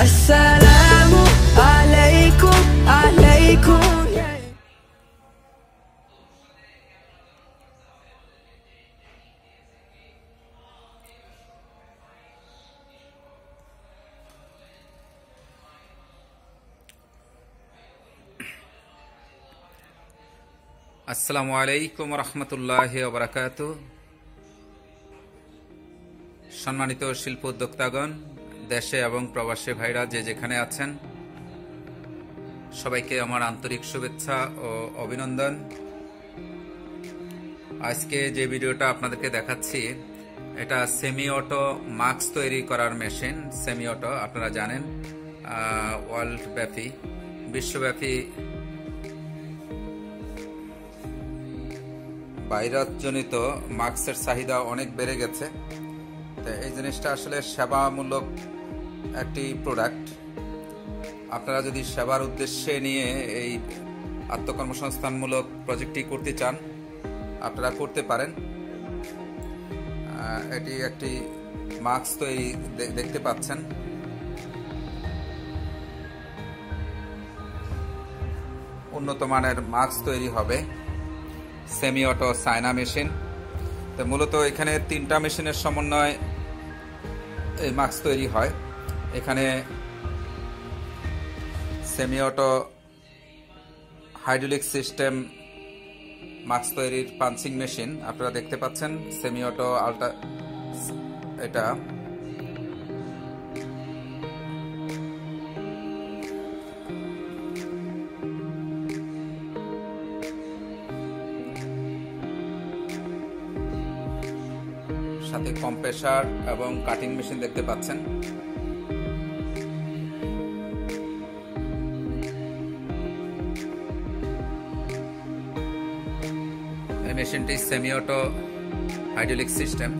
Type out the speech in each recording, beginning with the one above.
السلام عليكم عليكم আসসালামু আলাইকুম রহমতুল্লাহ ওবরাকাত সম্মানিত শিল্প উদ্যোক্তাগণ দেশে এবং প্রবাসী ভাইরা যে যেখানে আছেন, সবাইকে আমার আন্তরিক শুভেচ্ছা ও অভিনন্দন। আজকে যে ভিডিওটা আপনাদেরকে দেখাচ্ছি, এটা সেমি অটো মাস্ক তৈরি করার মেশিন সেমি অটো আপনারা জানেন ওয়ার্ল্ড ব্যাপী বিশ্বব্যাপী ভাইরাসজনিত মাস্কের চাহিদা অনেক বেড়ে গেছে। তো এই জিনিসটা আসলে সেবামূলক একটি প্রোডাক্ট আপনারা যদি সেবার উদ্দেশ্যে নিয়ে এই আত্মকর্মসংস্থানমূলক প্রজেক্টটি করতে চান, আপনারা করতে পারেন। এটি একটি মাস্ক তৈরি দেখতে পাচ্ছেন। উন্নত মানের মাস্ক তৈরি হবে। সেমি অটো সাইনা মেশিন। তো মূলত এখানে তিনটা মেশিনের সমন্বয় এই মাস্ক তৈরি হয়। এখানে semi auto hydraulic system mask তৈরির পাঞ্চিং মেশিন আপনারা দেখতে পাচ্ছেন সেমি অটো আলটা এটা। সাথে কম্প্রেসার এবং কাটিং মেশিন দেখতে পাচ্ছেন। মেশিনটি অটো হাইড্রোলিক সিস্টেম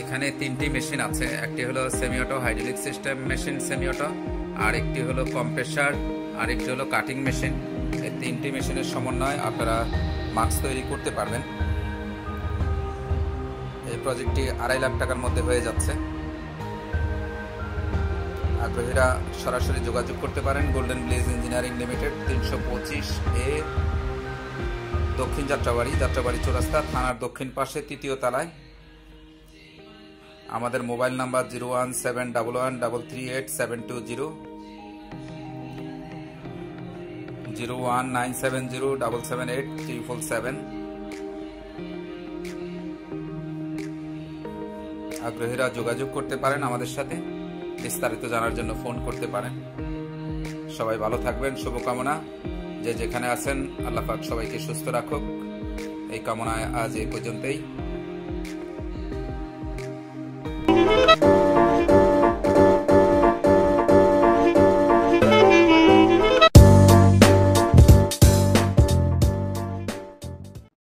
এখানে তিনটি মেশিন আছে, একটি হলো semi auto hydraulic system machine semi auto আর একটি হলো কম্প্রেসার আর একটি হলো কাটিং মেশিন এই তিনটি মেশিনের সমন্বয় আপনারা মাস্ক তৈরি করতে পারবেন। এই প্রজেক্টটি আড়াই লাখ টাকার মধ্যে হয়ে যাচ্ছে। আগ্রহীরা সরাসরি যোগাযোগ করতে পারেন গোল্ডেন ব্লেজ ইঞ্জিনিয়ারিং লিমিটেড তিনশো পঁচিশ এ দক্ষিণ যাত্রাবাড়ি যাত্রাবাড়ি চৌরাস্তা, থানার দক্ষিণ পাশে, তৃতীয় তলায়। আমাদের mobile number zero one seven double one double three eight seven two zero. Zero one nine seven zero double seven eight three four seven. আগ্রহীরা যোগাযোগ করতে পারেন আমাদের সাথে। বিস্তারিত জানার জন্য ফোন করতে পারেন। সবাই ভালো থাকবেন, শুভকামনা। যে যেখানে আছেন, আল্লাহ পাক সবাইকে সুস্থ রাখুক। এই কামনায় আজ এই পর্যন্তই।